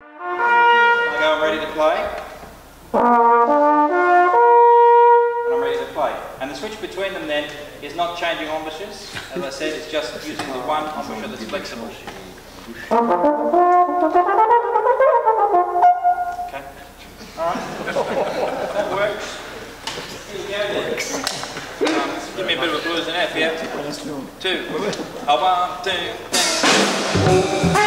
I go, I'm ready to play. And I'm ready to play. And the switch between them then is not changing embouchures. As I said, it's just using the one embouchure that's flexible. Okay. Alright. That works. Here we go then. Um, give me a bit of a blues and F, yeah? Two. A one, two.